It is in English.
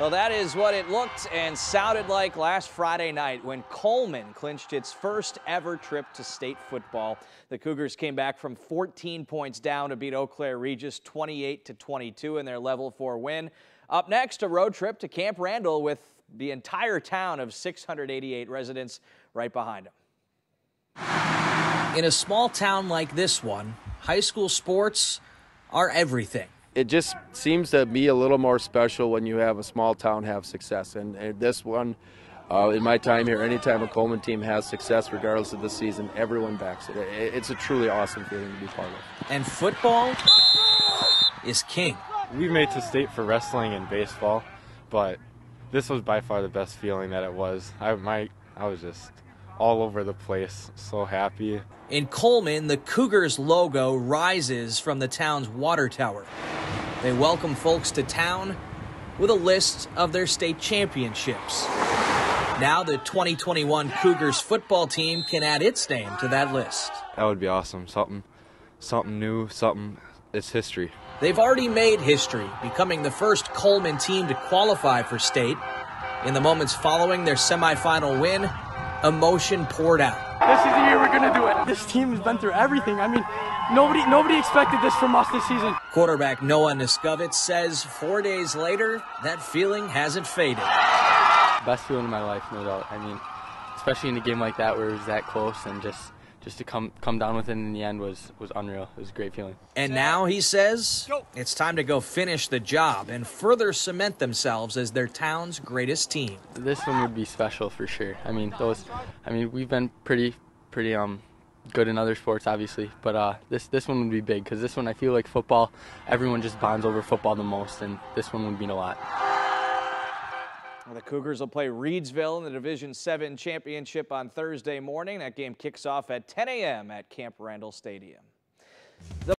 Well, that is what it looked and sounded like last Friday night when Coleman clinched its first ever trip to state football. The Cougars came back from 14 points down to beat Eau Claire Regis 28 to 22 in their level 4 win. Up next, a road trip to Camp Randall with the entire town of 688 residents right behind them. In a small town like this one, high school sports are everything it just seems to be a little more special when you have a small town have success. And, and this one, uh, in my time here, anytime a Coleman team has success, regardless of the season, everyone backs it. it. It's a truly awesome feeling to be part of. And football is king. We've made to state for wrestling and baseball, but this was by far the best feeling that it was. I my I was just all over the place, so happy. In Coleman, the Cougars logo rises from the town's water tower. They welcome folks to town with a list of their state championships. Now the 2021 Cougars football team can add its name to that list. That would be awesome. Something something new, something it's history. They've already made history, becoming the first Coleman team to qualify for state. In the moments following their semifinal win, emotion poured out. This is the year we're going to do it. This team has been through everything. I mean, Nobody, nobody expected this from us this season. Quarterback Noah Niskovitz says four days later, that feeling hasn't faded. Best feeling of my life, no doubt. I mean, especially in a game like that where it was that close and just just to come come down with it in the end was was unreal. It was a great feeling. And now he says it's time to go finish the job and further cement themselves as their town's greatest team. This one would be special for sure. I mean, those I mean, we've been pretty pretty um good in other sports, obviously, but uh, this this one would be big because this one I feel like football, everyone just bonds over football the most, and this one would mean a lot. The Cougars will play Reedsville in the Division 7 championship on Thursday morning. That game kicks off at 10 a.m. at Camp Randall Stadium. The